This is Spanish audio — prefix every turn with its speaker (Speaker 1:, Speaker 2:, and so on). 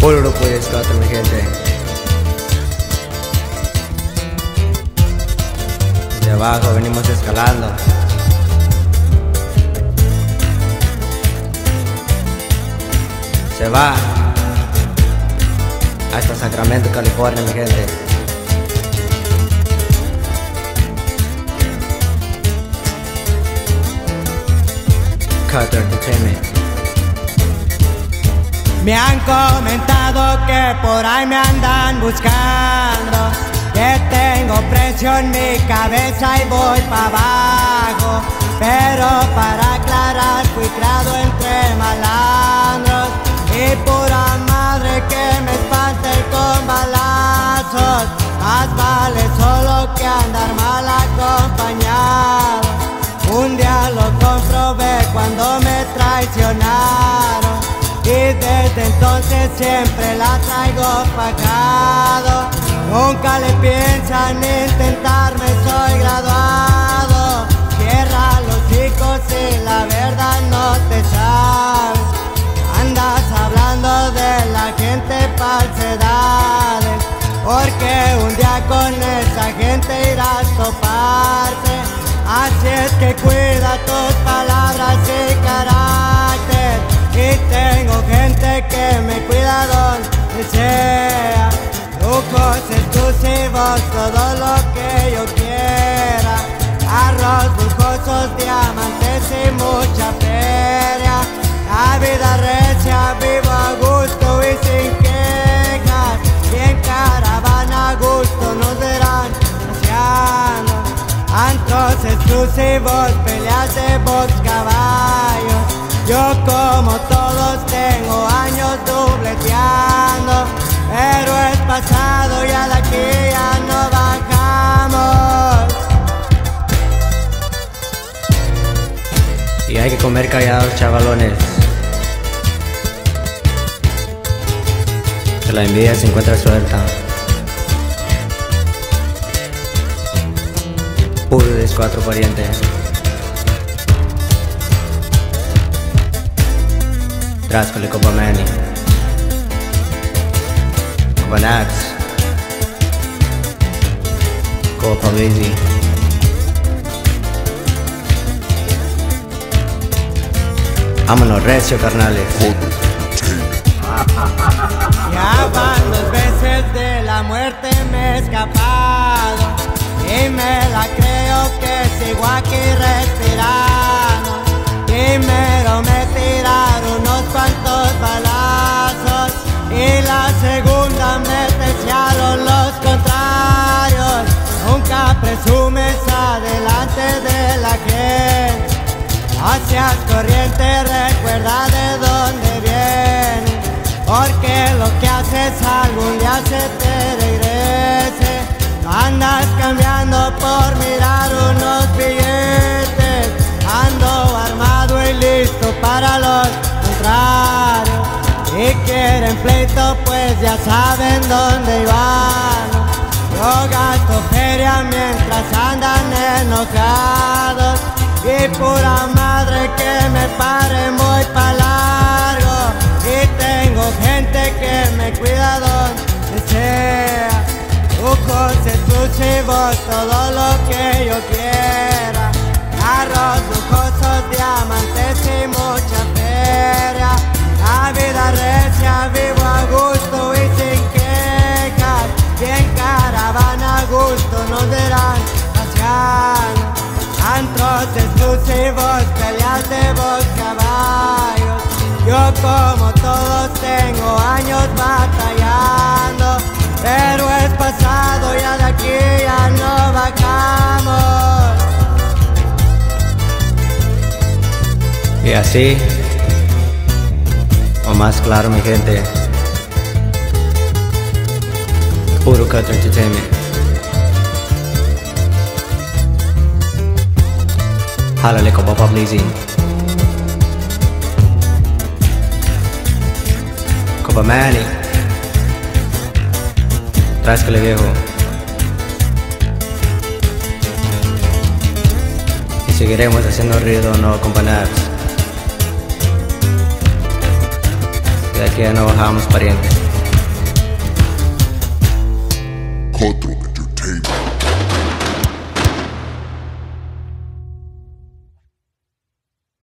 Speaker 1: Puro grupo de escuadra, mi gente. De abajo venimos escalando. Se va hasta Sacramento, California, mi gente. Cutter Entertainment.
Speaker 2: Me han comentado que por ahí me andan buscando, que tengo presión en mi cabeza y voy para abajo. Pero para aclarar fui criado entre malandros y pura madre que me espante con balazos. Más vale solo que andar mal acompañado. Un día lo comprobé cuando me traicionaron desde entonces siempre la traigo pagado. Nunca le piensan intentarme, soy graduado. Cierra los hijos y la verdad no te sabes. Andas hablando de la gente falsedades, porque un día con esa gente irás toparte. Así es que cuida tus palabras que me cuida sea. Lujos exclusivos, todo lo que yo quiera. Arroz lujosos, diamantes y mucha feria. La vida recia, vivo a gusto y sin quejas. Y en caravana a gusto nos verán paseando. Antros exclusivos, peleas de box caballos. Yo como todos tengo años dobleteando, pero es pasado y de aquí ya no bajamos.
Speaker 1: Y hay que comer callados, chavalones. La envidia se encuentra suelta. Puro cuatro parientes. Trascole Copa Manny. Copa Nax. Copa Lizzy. Vámonos recio, carnales.
Speaker 2: Ya van dos veces de la muerte me he escapado y me la creo que sigo aquí segunda me desearon los contrarios. Nunca presumes adelante de la gente. Hacia corriente recuerda de dónde viene Porque lo que haces algún día se te regrese No andas cambiando por ya saben dónde van Yo gasto feria mientras andan enojados. Y pura madre que me pare muy pa' largo. Y tengo gente que me cuida donde sea. Lujos exclusivos, todo lo que caballos. Yo como todos tengo años batallando, pero es pasado, ya de aquí ya no bajamos.
Speaker 1: Y así, o más claro, mi gente. Puro Cutter Entertainment. Con Papa Blizzy. Copa Manny. Tráscale viejo. Y seguiremos haciendo ruido, no compañeros. De aquí ya no bajamos parientes.